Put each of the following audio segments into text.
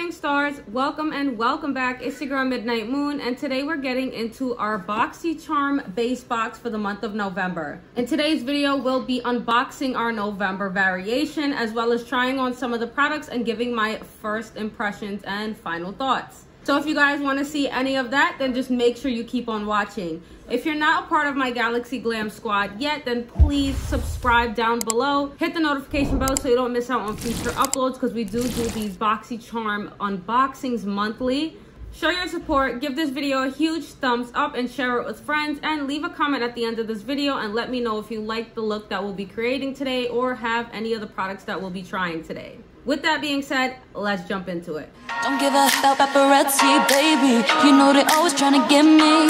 shining stars welcome and welcome back. It's your girl midnight moon and today we're getting into our boxycharm base box for the month of november. In today's video we'll be unboxing our november variation as well as trying on some of the products and giving my first impressions and final thoughts so if you guys want to see any of that, then just make sure you keep on watching. If you're not a part of my Galaxy Glam squad yet, then please subscribe down below. Hit the notification bell so you don't miss out on future uploads because we do do these BoxyCharm unboxings monthly. Show your support, give this video a huge thumbs up and share it with friends and leave a comment at the end of this video and let me know if you like the look that we'll be creating today or have any of the products that we'll be trying today. With that being said, let's jump into it. Don't give a about paparazzi, baby. You know they always trying to get me.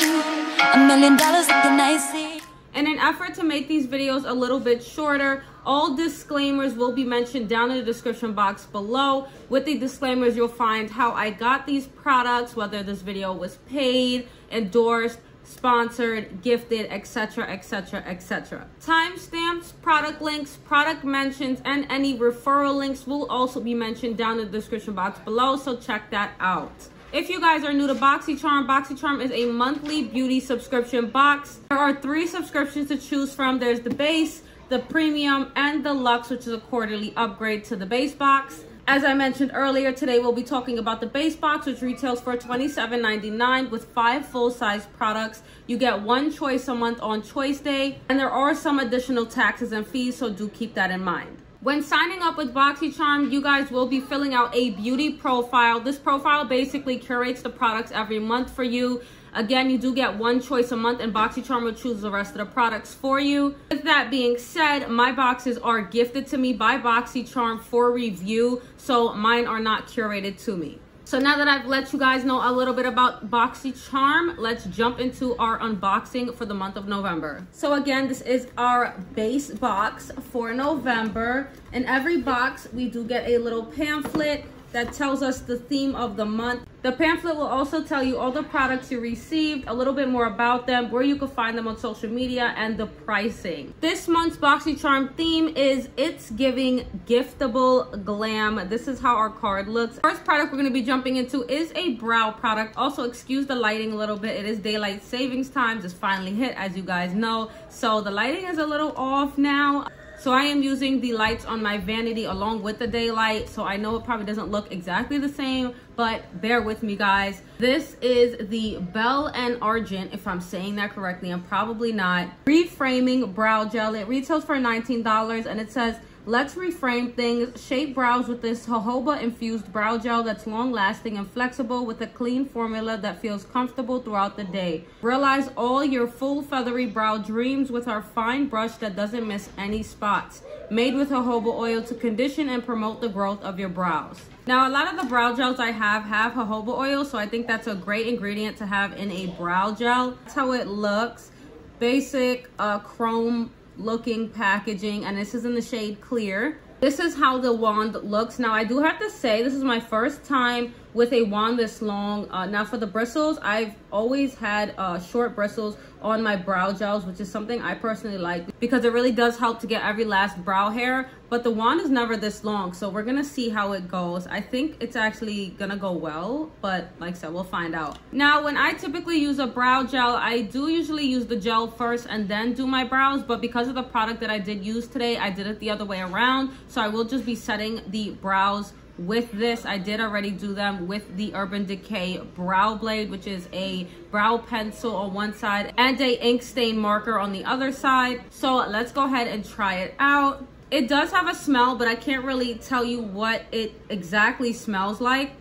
A million dollars looking icy. In an effort to make these videos a little bit shorter, all disclaimers will be mentioned down in the description box below. With the disclaimers, you'll find how I got these products, whether this video was paid, endorsed, sponsored, gifted, etc., etc., etc. Timestamps, product links, product mentions, and any referral links will also be mentioned down in the description box below, so check that out. If you guys are new to BoxyCharm, BoxyCharm is a monthly beauty subscription box. There are three subscriptions to choose from. There's the base, the premium, and the luxe, which is a quarterly upgrade to the base box. As I mentioned earlier, today we'll be talking about the base box, which retails for $27.99 with five full-size products. You get one choice a month on choice day, and there are some additional taxes and fees, so do keep that in mind. When signing up with BoxyCharm, you guys will be filling out a beauty profile. This profile basically curates the products every month for you. Again, you do get one choice a month and BoxyCharm will choose the rest of the products for you. With that being said, my boxes are gifted to me by BoxyCharm for review, so mine are not curated to me. So now that I've let you guys know a little bit about BoxyCharm, let's jump into our unboxing for the month of November. So again, this is our base box for November. In every box, we do get a little pamphlet that tells us the theme of the month. The pamphlet will also tell you all the products you received, a little bit more about them, where you can find them on social media, and the pricing. This month's BoxyCharm theme is It's Giving Giftable Glam. This is how our card looks. First product we're going to be jumping into is a brow product. Also, excuse the lighting a little bit. It is daylight savings times. It's finally hit, as you guys know. So the lighting is a little off now. So I am using the lights on my vanity along with the daylight. So I know it probably doesn't look exactly the same, but bear with me guys. This is the Belle En Argent, if I'm saying that correctly, I'm probably not. Reframing Brow Gel. It retails for $19 and it says Let's reframe things. Shape brows with this jojoba infused brow gel that's long lasting and flexible with a clean formula that feels comfortable throughout the day. Realize all your full feathery brow dreams with our fine brush that doesn't miss any spots. Made with jojoba oil to condition and promote the growth of your brows. Now, a lot of the brow gels I have have jojoba oil, so I think that's a great ingredient to have in a brow gel. That's how it looks. Basic uh, chrome looking packaging and this is in the shade clear this is how the wand looks now i do have to say this is my first time with a wand this long uh, now for the bristles i've always had uh, short bristles on my brow gels which is something i personally like because it really does help to get every last brow hair but the wand is never this long so we're gonna see how it goes. I think it's actually gonna go well but like i said we'll find out. Now when i typically use a brow gel i do usually use the gel first and then do my brows but because of the product that i did use today i did it the other way around so i will just be setting the brows with this i did already do them with the urban decay brow blade which is a brow pencil on one side and a ink stain marker on the other side. So let's go ahead and try it out. It does have a smell but i can't really tell you what it exactly smells like.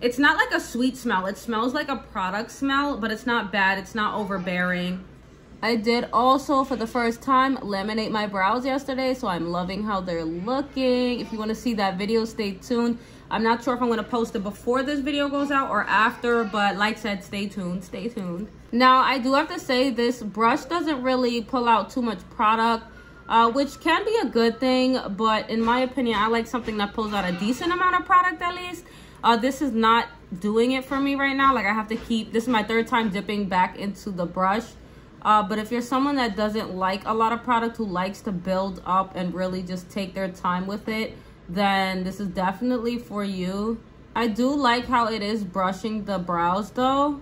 It's not like a sweet smell. It smells like a product smell but it's not bad. It's not overbearing I did also, for the first time, laminate my brows yesterday, so I'm loving how they're looking. If you want to see that video, stay tuned. I'm not sure if I'm going to post it before this video goes out or after, but like I said, stay tuned, stay tuned. Now, I do have to say this brush doesn't really pull out too much product, uh, which can be a good thing, but in my opinion, I like something that pulls out a decent amount of product at least. Uh, this is not doing it for me right now. Like I have to keep, this is my third time dipping back into the brush uh, but if you're someone that doesn't like a lot of product, who likes to build up and really just take their time with it, then this is definitely for you. I do like how it is brushing the brows though.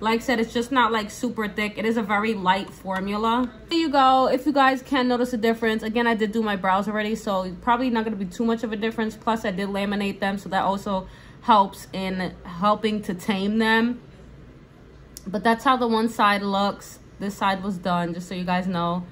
Like I said, it's just not like super thick. It is a very light formula. There you go. If you guys can notice a difference. Again, I did do my brows already, so probably not going to be too much of a difference. Plus, I did laminate them, so that also helps in helping to tame them. But that's how the one side looks. This side was done, just so you guys know.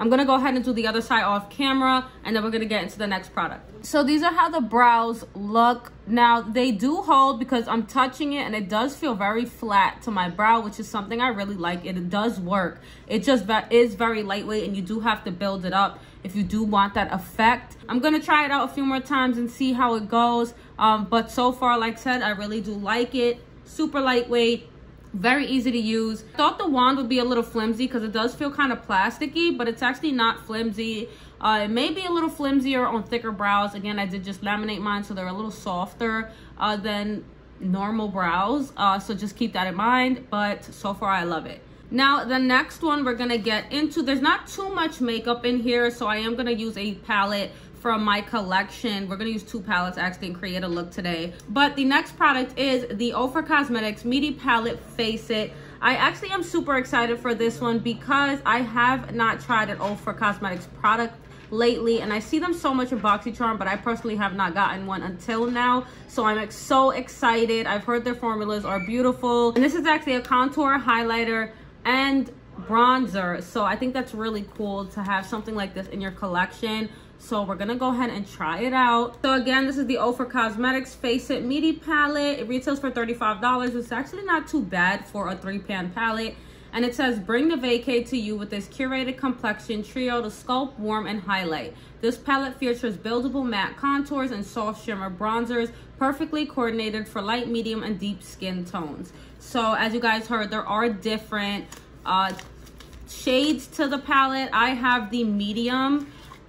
I'm to go ahead and do the other side off camera, and then we're to get into the next product. So these are how the brows look. Now, they do hold because I'm touching it, and it does feel very flat to my brow, which is something I really like. It does work. It just is very lightweight, and you do have to build it up if you do want that effect. I'm to try it out a few more times and see how it goes. Um, but so far, like I said, I really do like it. Super lightweight very easy to use. Thought the wand would be a little flimsy because it does feel kind of plasticky but it's actually not flimsy. Uh, it may be a little flimsier on thicker brows. Again i did just laminate mine so they're a little softer uh, than normal brows. Uh, so just keep that in mind but so far i love it. Now the next one we're gonna get into there's not too much makeup in here so i am gonna use a palette from my collection. We're to use two palettes actually and create a look today. But the next product is the Ofra Cosmetics Midi Palette Face It. I actually am super excited for this one because I have not tried an Ofra Cosmetics product lately and I see them so much in BoxyCharm but I personally have not gotten one until now so I'm so excited I've heard their formulas are beautiful and this is actually a contour highlighter and bronzer so I think that's really cool to have something like this in your collection so we're gonna go ahead and try it out. So again, this is the Ofra Cosmetics Face It Midi Palette. It retails for $35. It's actually not too bad for a three pan palette. And it says, bring the vacay to you with this curated complexion trio to sculpt, warm, and highlight. This palette features buildable matte contours and soft shimmer bronzers, perfectly coordinated for light, medium, and deep skin tones. So as you guys heard, there are different uh, shades to the palette. I have the medium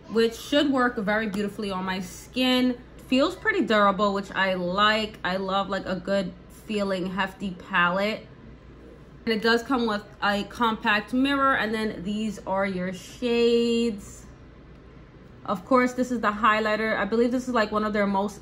which should work very beautifully on my skin. Feels pretty durable, which I like. I love like a good feeling hefty palette. And it does come with a compact mirror and then these are your shades. Of course, this is the highlighter. I believe this is like one of their most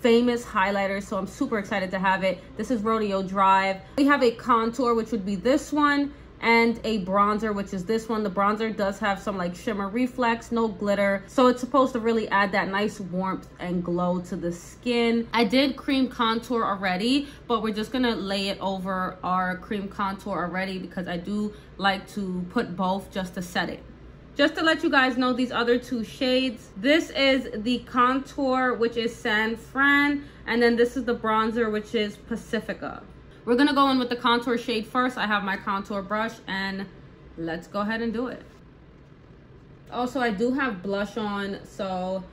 famous highlighters, so I'm super excited to have it. This is Rodeo Drive. We have a contour, which would be this one and a bronzer which is this one. The bronzer does have some like shimmer reflex no glitter. So it's supposed to really add that nice warmth and glow to the skin. I did cream contour already but we're just gonna lay it over our cream contour already because i do like to put both just to set it. Just to let you guys know these other two shades this is the contour which is san fran and then this is the bronzer which is pacifica we're gonna go in with the contour shade first. I have my contour brush and let's go ahead and do it. Also, I do have blush on, so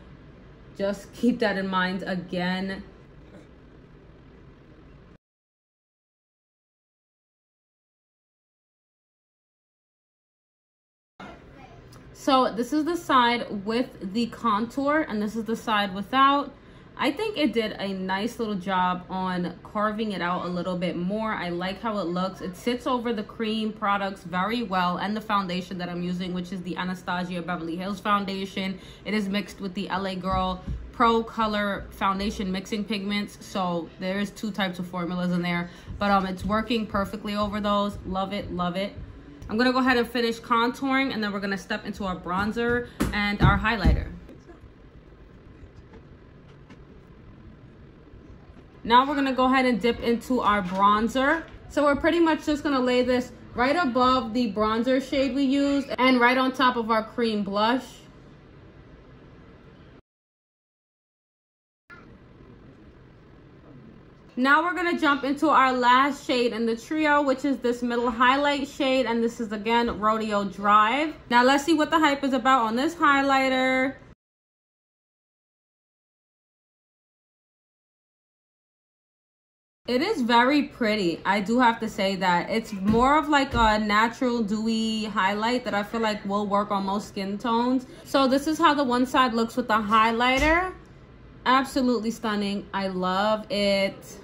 just keep that in mind again. So this is the side with the contour and this is the side without. I think it did a nice little job on carving it out a little bit more. I like how it looks. It sits over the cream products very well and the foundation that I'm using, which is the Anastasia Beverly Hills foundation. It is mixed with the LA Girl Pro Color Foundation Mixing Pigments. So there's two types of formulas in there, but um, it's working perfectly over those. Love it, love it. I'm gonna go ahead and finish contouring and then we're gonna step into our bronzer and our highlighter. Now we're gonna go ahead and dip into our bronzer. So we're pretty much just gonna lay this right above the bronzer shade we used and right on top of our cream blush. Now we're gonna jump into our last shade in the trio, which is this middle highlight shade. And this is again, Rodeo Drive. Now let's see what the hype is about on this highlighter. It is very pretty. I do have to say that. It's more of like a natural dewy highlight that I feel like will work on most skin tones. So this is how the one side looks with the highlighter. Absolutely stunning. I love it.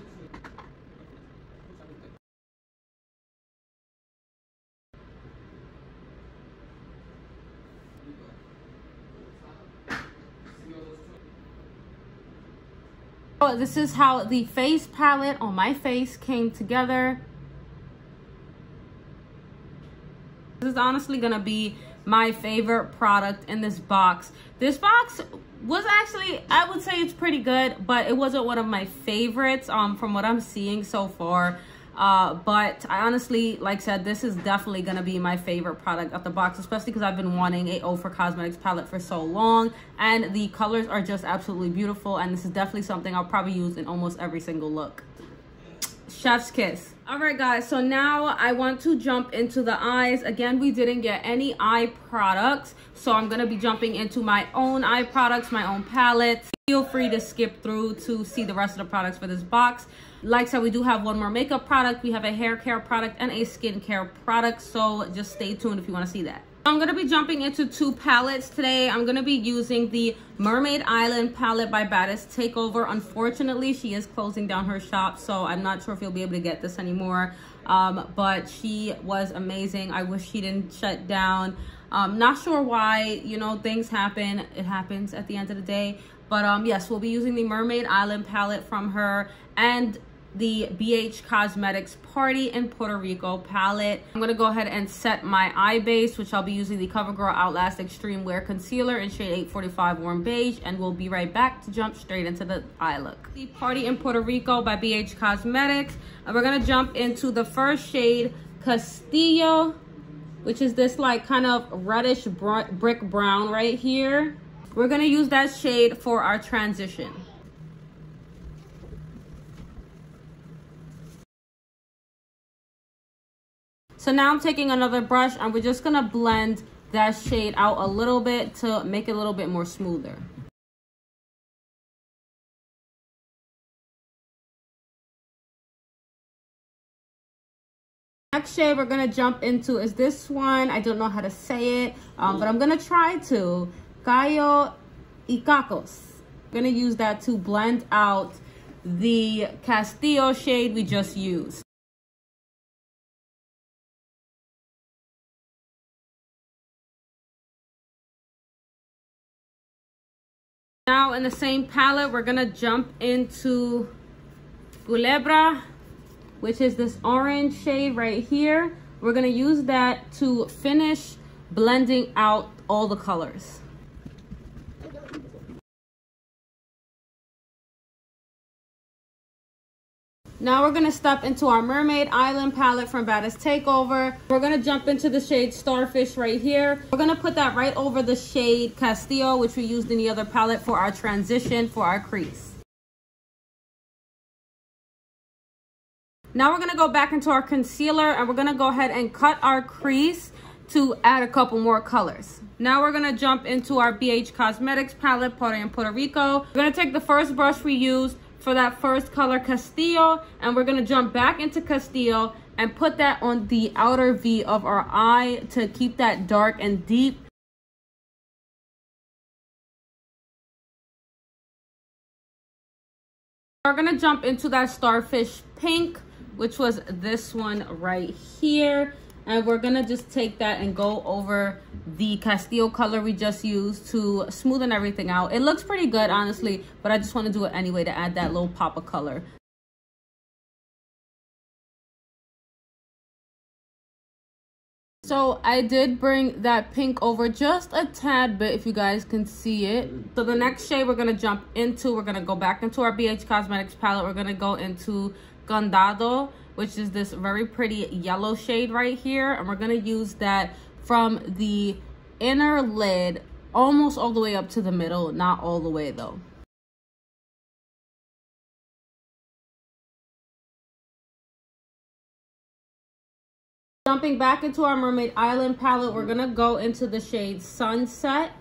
So this is how the face palette on my face came together. This is honestly gonna be my favorite product in this box. This box was actually, I would say it's pretty good, but it wasn't one of my favorites um, from what I'm seeing so far. Uh, but I honestly, like I said, this is definitely going to be my favorite product of the box, especially because I've been wanting a Ofra Cosmetics palette for so long. And the colors are just absolutely beautiful. And this is definitely something I'll probably use in almost every single look. Chef's kiss. All right, guys, so now I want to jump into the eyes. Again, we didn't get any eye products, so I'm going to be jumping into my own eye products, my own palette. Feel free to skip through to see the rest of the products for this box. Like I said, we do have one more makeup product. We have a hair care product and a skincare product, so just stay tuned if you want to see that. I'm going to be jumping into two palettes today. I'm going to be using the Mermaid Island palette by Baddest Takeover. Unfortunately, she is closing down her shop, so I'm not sure if you'll be able to get this anymore. Um, but she was amazing. I wish she didn't shut down. Um, not sure why, you know, things happen. It happens at the end of the day. But um, yes, we'll be using the Mermaid Island palette from her. And the BH Cosmetics Party in Puerto Rico palette. I'm going to go ahead and set my eye base, which I'll be using the CoverGirl Outlast Extreme Wear Concealer in shade 845 Warm Beige. And we'll be right back to jump straight into the eye look. The Party in Puerto Rico by BH Cosmetics. And we're going to jump into the first shade, Castillo, which is this like kind of reddish brick brown right here. We're to use that shade for our transition. So now I'm taking another brush and we're just gonna blend that shade out a little bit to make it a little bit more smoother. Next shade we're gonna jump into is this one. I don't know how to say it, um, but I'm gonna try to. Cayo Icacos. I'm gonna use that to blend out the Castillo shade we just used. Now in the same palette, we're gonna jump into Culebra, which is this orange shade right here. We're gonna use that to finish blending out all the colors. Now we're gonna step into our Mermaid Island palette from Baddest Takeover. We're gonna jump into the shade Starfish right here. We're gonna put that right over the shade Castillo, which we used in the other palette for our transition for our crease. Now we're gonna go back into our concealer and we're gonna go ahead and cut our crease to add a couple more colors. Now we're gonna jump into our BH Cosmetics palette, Puerto in Puerto Rico. We're gonna take the first brush we used, for that first color Castillo and we're gonna jump back into Castillo and put that on the outer V of our eye to keep that dark and deep. We're gonna jump into that starfish pink, which was this one right here and we're gonna just take that and go over the Castillo color we just used to smoothen everything out. It looks pretty good, honestly, but I just wanna do it anyway to add that little pop of color. So I did bring that pink over just a tad bit if you guys can see it. So the next shade we're going to jump into, we're going to go back into our BH Cosmetics palette. We're going to go into Condado which is this very pretty yellow shade right here. And we're going to use that from the inner lid almost all the way up to the middle, not all the way though. Jumping back into our Mermaid Island palette, we're going to go into the shade Sunset.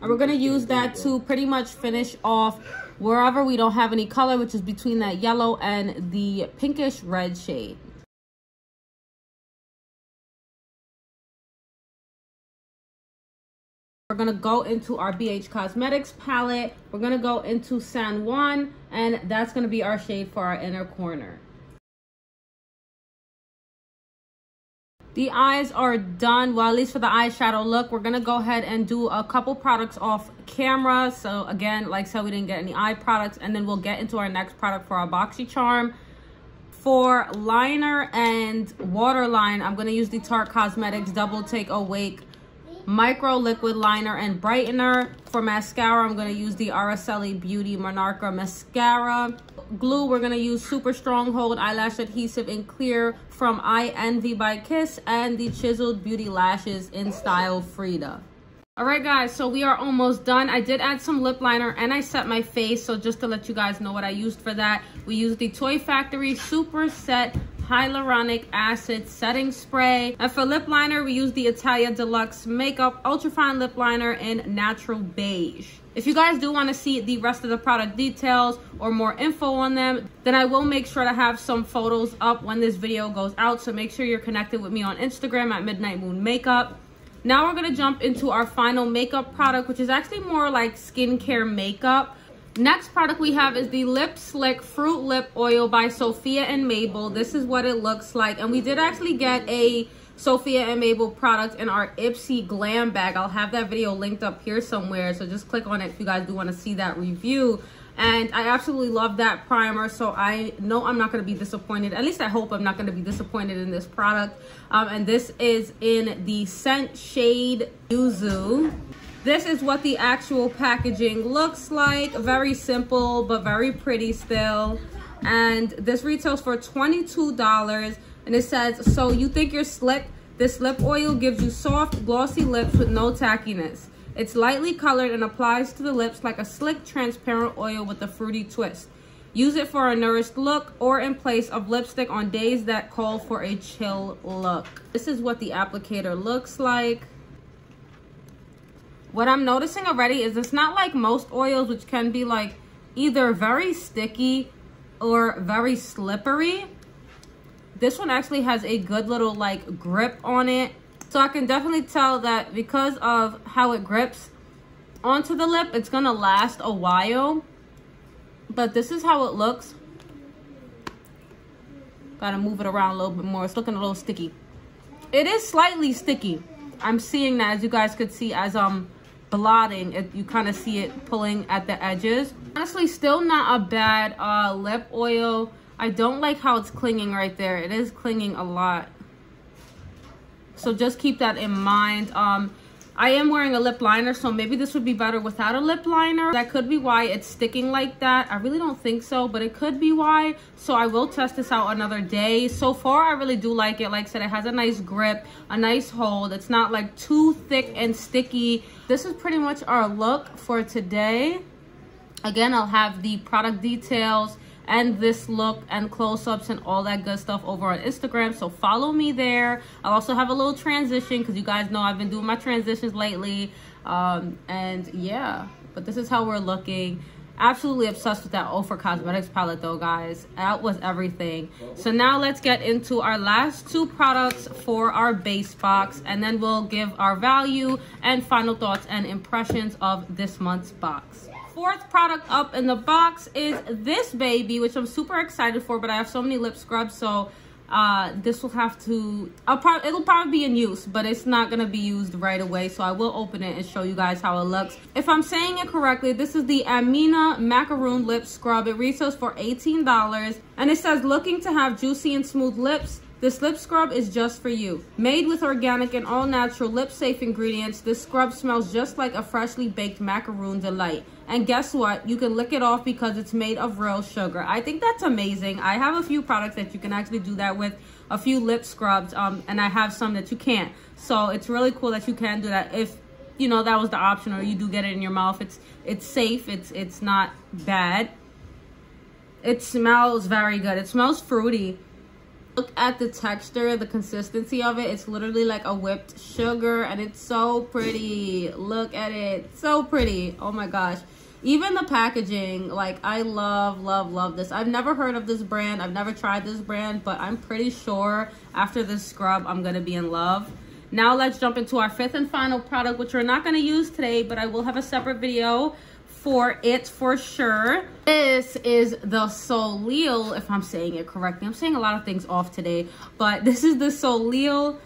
And we're going to use that to pretty much finish off wherever we don't have any color, which is between that yellow and the pinkish red shade. We're going to go into our BH Cosmetics palette. We're going to go into San Juan, and that's going to be our shade for our inner corner. The eyes are done. Well, at least for the eyeshadow look, we're going to go ahead and do a couple products off camera. So again, like said, we didn't get any eye products. And then we'll get into our next product for our boxy charm. For liner and waterline, I'm going to use the Tarte Cosmetics Double Take Awake Micro Liquid Liner and Brightener. For mascara, I'm going to use the Araceli Beauty Monarca Mascara glue, we're going to use Super Stronghold Eyelash Adhesive in Clear from I Envy by Kiss and the Chiseled Beauty Lashes in Style Frida. Alright guys, so we are almost done. I did add some lip liner and I set my face. So just to let you guys know what I used for that. We used the Toy Factory Super Set hyaluronic acid setting spray. And for lip liner, we use the Italia Deluxe Makeup Ultra Fine Lip Liner in Natural Beige. If you guys do want to see the rest of the product details or more info on them, then I will make sure to have some photos up when this video goes out. So make sure you're connected with me on Instagram at Midnight Moon Makeup. Now we're going to jump into our final makeup product, which is actually more like skincare makeup. Next product we have is the Lip Slick Fruit Lip Oil by Sophia and Mabelle. This is what it looks like. And we did actually get a Sophia and Mabelle product in our Ipsy Glam bag. I'll have that video linked up here somewhere. So just click on it if you guys do want to see that review. And I absolutely love that primer. So I know I'm not going to be disappointed. At least I hope I'm not going to be disappointed in this product. Um, and this is in the scent shade Yuzu. This is what the actual packaging looks like. Very simple, but very pretty still. And this retails for $22. And it says, so you think you're slick? This lip oil gives you soft, glossy lips with no tackiness. It's lightly colored and applies to the lips like a slick, transparent oil with a fruity twist. Use it for a nourished look or in place of lipstick on days that call for a chill look. This is what the applicator looks like. What I'm noticing already is it's not like most oils, which can be like either very sticky or very slippery. This one actually has a good little like grip on it. So I can definitely tell that because of how it grips onto the lip, it's gonna last a while. But this is how it looks. Gotta move it around a little bit more. It's looking a little sticky. It is slightly sticky. I'm seeing that as you guys could see as um blotting you kind of see it pulling at the edges. Honestly still not a bad uh, lip oil. I don't like how it's clinging right there. It is clinging a lot. So just keep that in mind. Um I am wearing a lip liner, so maybe this would be better without a lip liner. That could be why it's sticking like that. I really don't think so, but it could be why. So I will test this out another day. So far, I really do like it. Like I said, it has a nice grip, a nice hold. It's not like too thick and sticky. This is pretty much our look for today. Again, I'll have the product details and this look and close-ups and all that good stuff over on Instagram. So follow me there. I'll also have a little transition because you guys know I've been doing my transitions lately. Um, and yeah, but this is how we're looking. Absolutely obsessed with that Ofra Cosmetics palette though, guys. That was everything. So now let's get into our last two products for our base box. And then we'll give our value and final thoughts and impressions of this month's box fourth product up in the box is this baby, which I'm super excited for, but I have so many lip scrubs, so uh, this will have to, probably, it'll probably be in use, but it's not going to be used right away, so I will open it and show you guys how it looks. If I'm saying it correctly, this is the Aminnah Macaroon Lip Scrub. It retails for $18, and it says, looking to have juicy and smooth lips, this lip scrub is just for you. Made with organic and all-natural lip-safe ingredients, this scrub smells just like a freshly baked macaroon delight. And guess what? You can lick it off because it's made of real sugar. I think that's amazing. I have a few products that you can actually do that with, a few lip scrubs, um, and I have some that you can't. So it's really cool that you can do that if you know that was the option or you do get it in your mouth. It's it's safe, it's it's not bad. It smells very good. It smells fruity look at the texture the consistency of it it's literally like a whipped sugar and it's so pretty. Look at it so pretty. Oh my gosh. Even the packaging like i love love love this. I've never heard of this brand. I've never tried this brand but i'm pretty sure after this scrub i'm gonna be in love. Now let's jump into our fifth and final product which we're not going to use today but i will have a separate video for it for sure. This is the Soleil, if I'm saying it correctly. I'm saying a lot of things off today, but this is the Soleil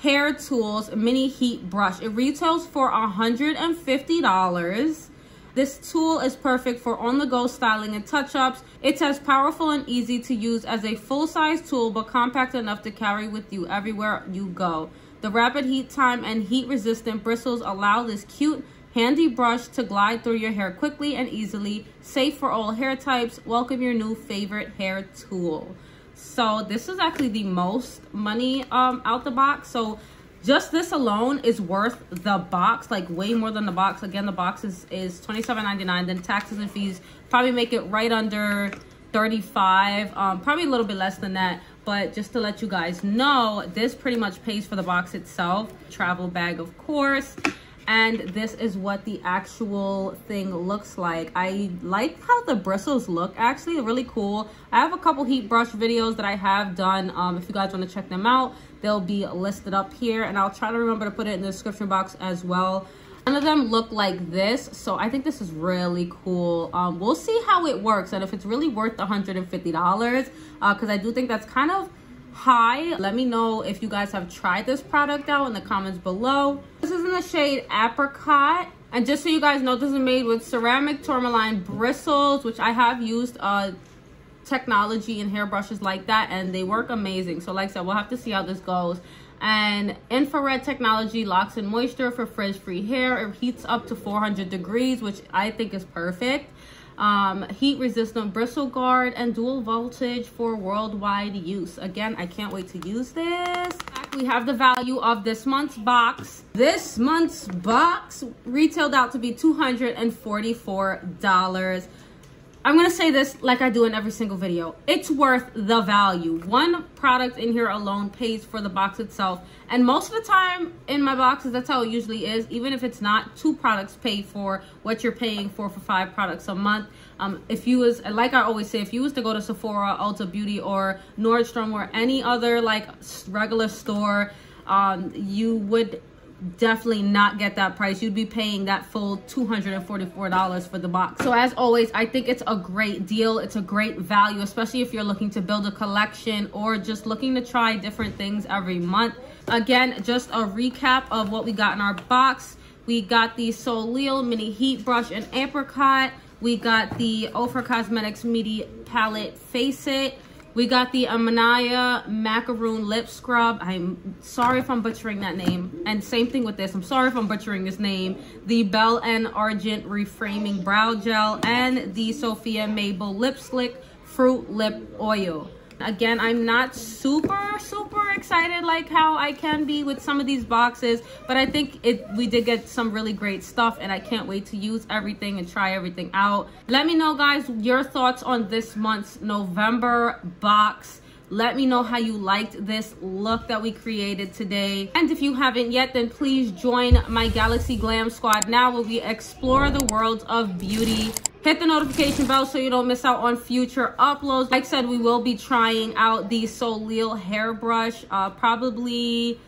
hair tools mini heat brush. It retails for $150. This tool is perfect for on-the-go styling and touch-ups. It's as powerful and easy to use as a full-size tool, but compact enough to carry with you everywhere you go. The rapid heat time and heat-resistant bristles allow this cute, handy brush to glide through your hair quickly and easily. Safe for all hair types. Welcome your new favorite hair tool. So this is actually the most money um, out the box. So just this alone is worth the box like way more than the box again the box is is 27.99 then taxes and fees probably make it right under 35 um probably a little bit less than that but just to let you guys know this pretty much pays for the box itself travel bag of course and this is what the actual thing looks like. I like how the bristles look actually really cool. I have a couple heat brush videos that i have done. Um, if you guys want to check them out they'll be listed up here and i'll try to remember to put it in the description box as well. None of them look like this so i think this is really cool. Um, we'll see how it works and if it's really worth 150 dollars because uh, i do think that's kind of high let me know if you guys have tried this product out in the comments below. This is in the shade apricot. And just so you guys know this is made with ceramic tourmaline bristles which i have used uh technology and hairbrushes like that and they work amazing. So like i said we'll have to see how this goes. And infrared technology locks in moisture for frizz free hair. It heats up to 400 degrees which i think is perfect um, heat resistant bristle guard and dual voltage for worldwide use. Again i can't wait to use this. We have the value of this month's box. This month's box retailed out to be 244 dollars I'm going to say this like I do in every single video. It's worth the value. One product in here alone pays for the box itself. And most of the time in my boxes, that's how it usually is. Even if it's not, two products pay for what you're paying for for five products a month. Um, if you was, like I always say, if you was to go to Sephora, Ulta Beauty, or Nordstrom, or any other like regular store, um, you would definitely not get that price. You'd be paying that full $244 for the box. So as always i think it's a great deal. It's a great value especially if you're looking to build a collection or just looking to try different things every month. Again just a recap of what we got in our box. We got the Soleil mini heat brush and apricot. We got the Ofra Cosmetics Midi Palette Face It we got the Amanaya Macaroon Lip Scrub. I'm sorry if I'm butchering that name. And same thing with this. I'm sorry if I'm butchering this name. The Belle En Argent Reframing Brow Gel. And the Sophia Mabelle Lip Slick Fruit Lip Oil. Again, I'm not super, super excited like how I can be with some of these boxes, but I think it we did get some really great stuff and I can't wait to use everything and try everything out. Let me know, guys, your thoughts on this month's November box. Let me know how you liked this look that we created today. And if you haven't yet, then please join my Galaxy Glam Squad now where we explore the world of beauty Hit the notification bell so you don't miss out on future uploads. Like I said, we will be trying out the Soleil hairbrush uh, probably,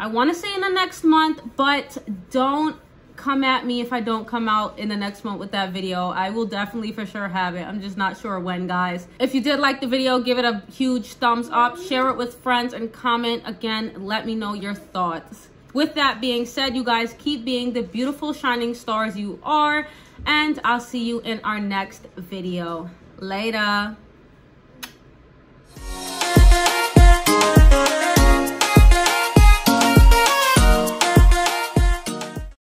I want to say in the next month, but don't come at me if I don't come out in the next month with that video. I will definitely for sure have it. I'm just not sure when, guys. If you did like the video, give it a huge thumbs up. Share it with friends and comment. Again, let me know your thoughts. With that being said, you guys keep being the beautiful shining stars you are and I'll see you in our next video. Later.